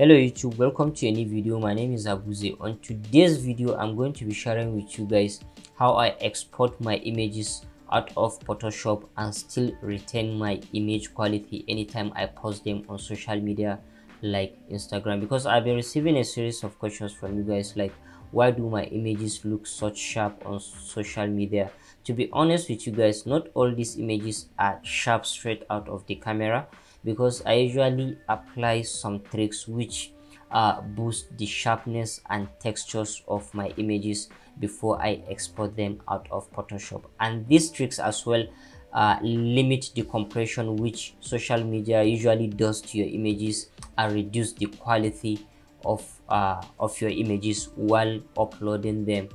hello youtube. Welcome to a new video. My name is Abbuzae. On today's video i'm going to be sharing with you guys how i export my images out of photoshop and still retain my image quality anytime i post them on social media like instagram. Because i've been receiving a series of questions from you guys like why do my images look such sharp on social media? To be honest with you guys not all these images are sharp straight out of the camera because i usually apply some tricks which uh, boost the sharpness and textures of my images before i export them out of photoshop. And these tricks as well uh, limit the compression which social media usually does to your images and reduce the quality of uh, of your images while uploading them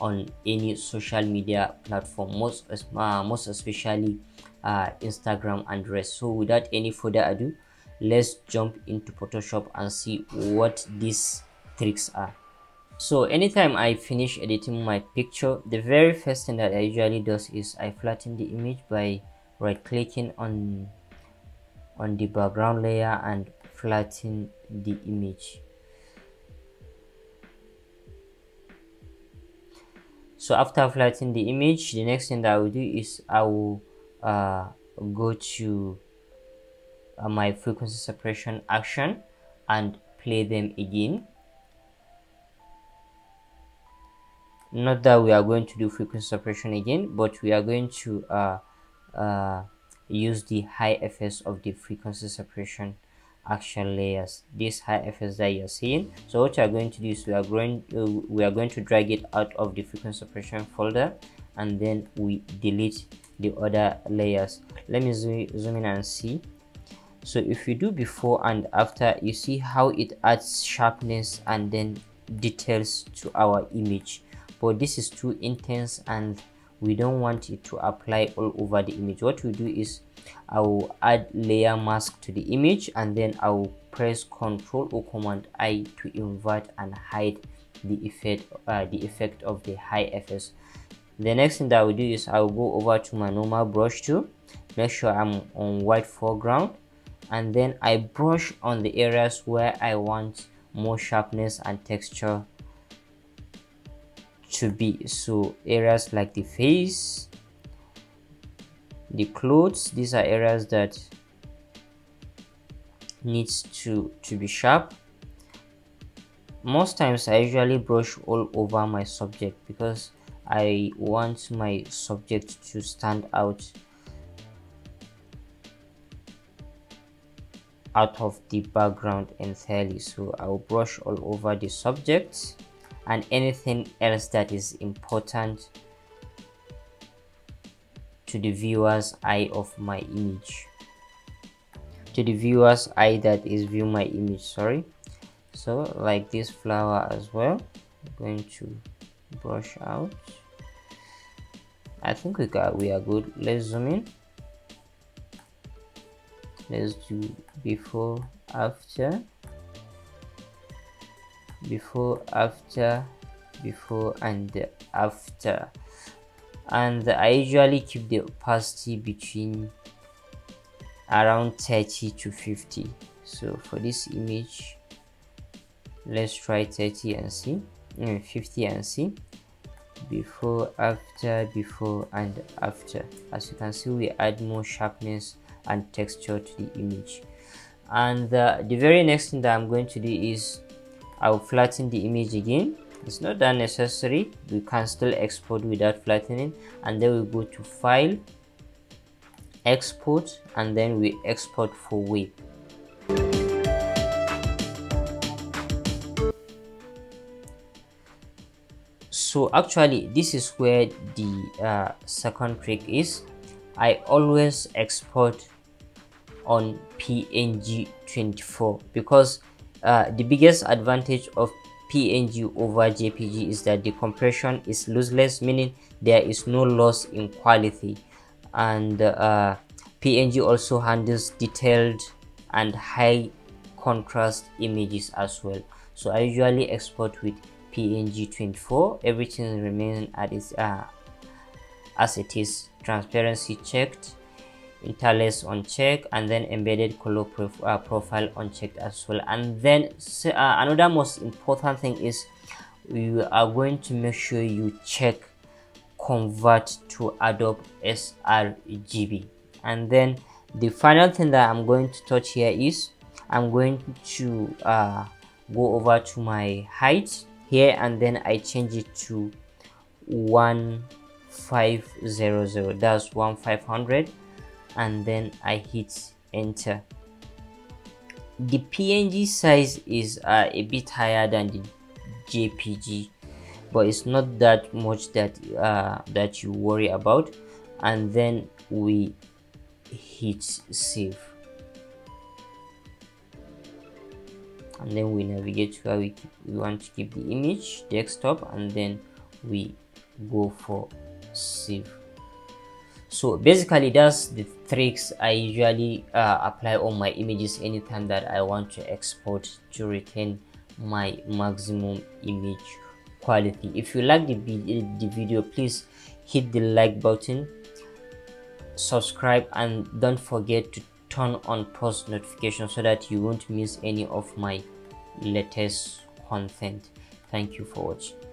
on any social media platform. Most uh, most especially uh, instagram and rest so without any further ado let's jump into photoshop and see what these tricks are. So anytime i finish editing my picture the very first thing that i usually does is i flatten the image by right clicking on on the background layer and flatten the image. So after flattening the image the next thing that i will do is i will uh, go to uh, my frequency separation action and play them again. Not that we are going to do frequency separation again but we are going to uh, uh, use the high fs of the frequency separation action layers. This high fs that you're seeing. So what you are going to do is we are going uh, we are going to drag it out of the frequency separation folder and then we delete the other layers. Let me zoom, in and see. So if you do before and after you see how it adds sharpness and then details to our image. But this is too intense and we don't want it to apply all over the image. What we do is i will add layer mask to the image and then i will press ctrl or command i to invert and hide the effect uh, the effect of the high fs the next thing that i will do is i will go over to my normal brush tool make sure i'm on white foreground. And then i brush on the areas where i want more sharpness and texture to be. So areas like the face the clothes these are areas that needs to to be sharp. Most times i usually brush all over my subject because i want my subject to stand out out of the background entirely. So i'll brush all over the subject and anything else that is important to the viewer's eye of my image. To the viewer's eye that is view my image sorry. So like this flower as well I'm going to brush out i think we got we are good. Let's zoom in. Let's do before after. Before after. Before and after. And i usually keep the opacity between around 30 to 50 so for this image let's try 30 and see. Mm, 50 and see before after before and after. As you can see we add more sharpness and texture to the image. And the very next thing that i'm going to do is i'll flatten the image again. It's not that necessary. We can still export without flattening. And then we go to file export and then we export for web so actually this is where the uh, second trick is. I always export on png 24 because uh, the biggest advantage of png over jpg is that the compression is lossless meaning there is no loss in quality. And uh, png also handles detailed and high contrast images as well. So i usually export with png 24 everything remains at its uh, as it is. Transparency checked interlace unchecked and then embedded color prof uh, profile unchecked as well. And then uh, another most important thing is you are going to make sure you check convert to adobe srgb and then the final thing that i'm going to touch here is i'm going to uh, go over to my height here and then i change it to 1500 that's 1500 and then i hit enter. The png size is uh, a bit higher than the jpg but it's not that much that uh, that you worry about. And then we hit save and then we navigate to where we, keep, we want to keep the image desktop and then we go for save. So basically that's the tricks i usually uh, apply on my images anytime that i want to export to retain my maximum image quality. If you like the, the video please hit the like button subscribe and don't forget to turn on post notifications so that you won't miss any of my latest content. Thank you for watching